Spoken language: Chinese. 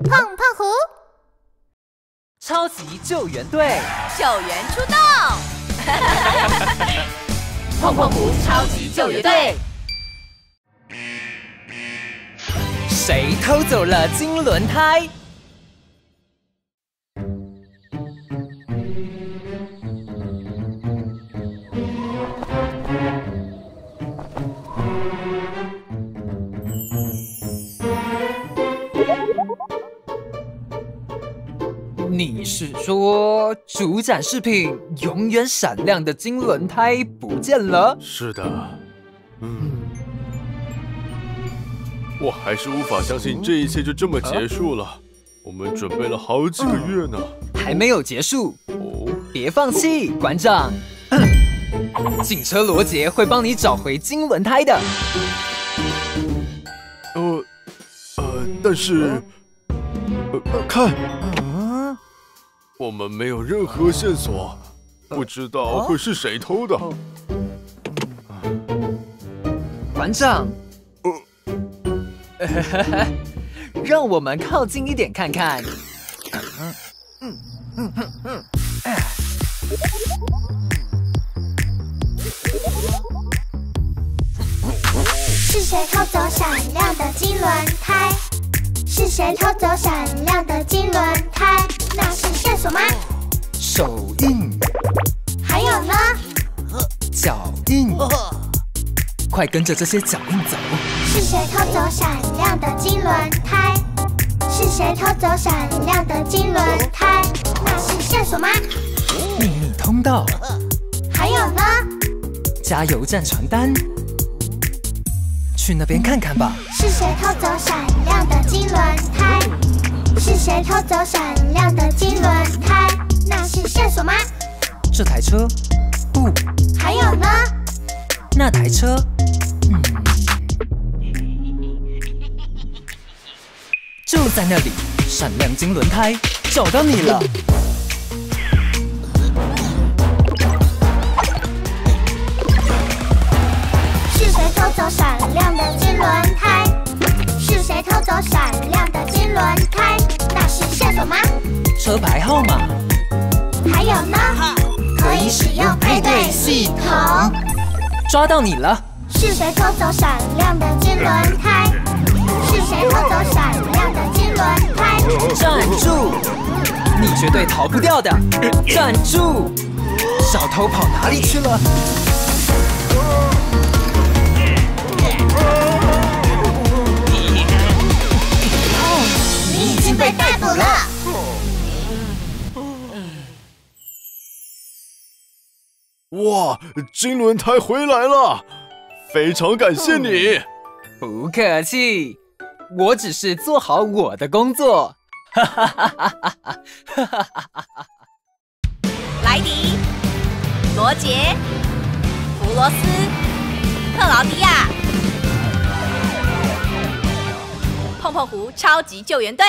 胖胖虎，超级救援队，救援出动！胖胖虎超级救援队，谁偷走了金轮胎？你是说主展示品永远闪亮的金轮胎不见了？是的，嗯，我还是无法相信这一切就这么结束了。我们准备了好几个月呢，还没有结束。哦，别放弃，馆长。警车罗杰会帮你找回金轮胎的。呃，呃，但是，呃，看。我们没有任何线索，不知道会是谁偷的。馆长，让我们靠近一点看看。是谁偷走闪亮的金轮胎？是谁偷走闪亮的金轮胎？那是线索吗？手印。还有呢？脚印。快跟着这些脚印走。是谁偷走闪亮的金轮胎？是谁偷走闪亮的金轮胎？那是线索吗？秘密通道。还有呢？加油站传单。去那边看看吧。是谁偷走闪？偷走闪亮的金轮胎？那是线索吗？这台车，不。还有呢？那台车，嗯，就在那里，闪亮金轮胎，找到你了。车牌号码。还有呢？可以使用配对系统。抓到你了！是谁偷走闪亮的金轮胎？是谁偷走闪亮的金轮胎？站住！你绝对逃不掉的！站住！小偷跑哪里去了？你已经被逮捕了。哇，金轮胎回来了！非常感谢你。不客气，我只是做好我的工作。哈哈哈哈哈哈！莱迪、罗杰、弗罗斯、特劳迪亚、碰碰狐超级救援队。